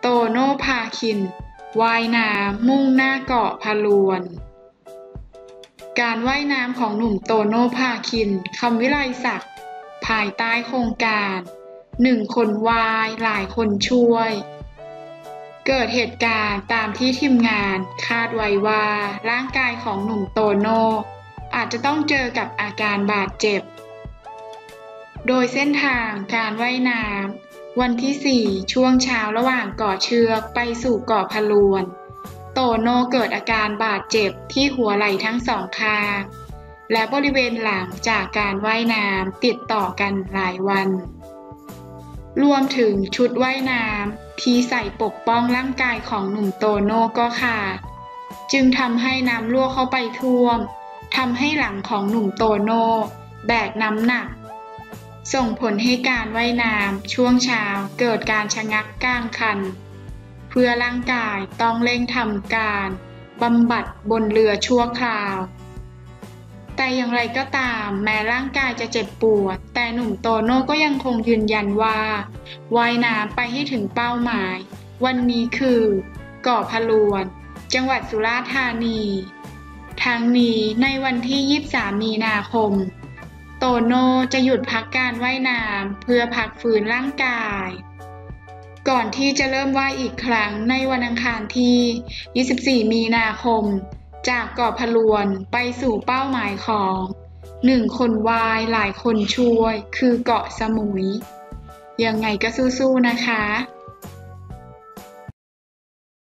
โตโน่พาคินว่ายน้ำมุ่งหน้าเกาะพะลวน การว่ายน้ำของหนุ่มโตโน่พาคินคำวิไลศักดิ์ภายใต้โครงการหนึ่งคนวายหลายคนช่วย เกิดเหตุการณ์ตามที่ทีมงานคาดไว้ว่าร่างกายของหนุ่มโตโน่อาจจะต้องเจอกับอาการบาดเจ็บ โดยเส้นทางการว่ายน้ำวันที่ 4 ช่วงเช้าระหว่างเกาะเชือกไปสู่เกาะพะลวน โตโน่เกิดอาการบาดเจ็บที่หัวไหล่ทั้งสองข้างและบริเวณหลังจากการว่ายน้ำติดต่อกันหลายวัน รวมถึงชุดว่ายน้ำที่ใส่ปกป้องร่างกายของหนุ่มโตโน่ก็ขาด จึงทำให้น้ำรั่วเข้าไปท่วมทำให้หลังของหนุ่มโตโน่แบกน้ำหนัก ส่งผลให้การว่ายน้ำช่วงเช้าเกิดการชะงักกลางคัน เพื่อร่างกายต้องเร่งทำการบำบัดบนเรือชั่วคราว แต่อย่างไรก็ตามแม้ร่างกายจะเจ็บปวด แต่หนุ่มโตโน่ก็ยังคงยืนยันว่าว่ายน้ำไปให้ถึงเป้าหมาย วันนี้คือเกาะพะลวน จังหวัดสุราษฎร์ธานี ทั้งนี้ในวันที่ 23 มีนาคม ตโน่จะหยุดพักการว่ายน้ำเพื่อพักฟื้นร่างกาย ก่อนที่จะเริ่มว่ายอีกครั้งในวันอังคารที่ 24 มีนาคม จากเกาะพะลวนไปสู่เป้าหมายของหนึ่งคนวายหลายคนช่วย คือเกาะสมุย ยังไงก็สู้ๆนะคะ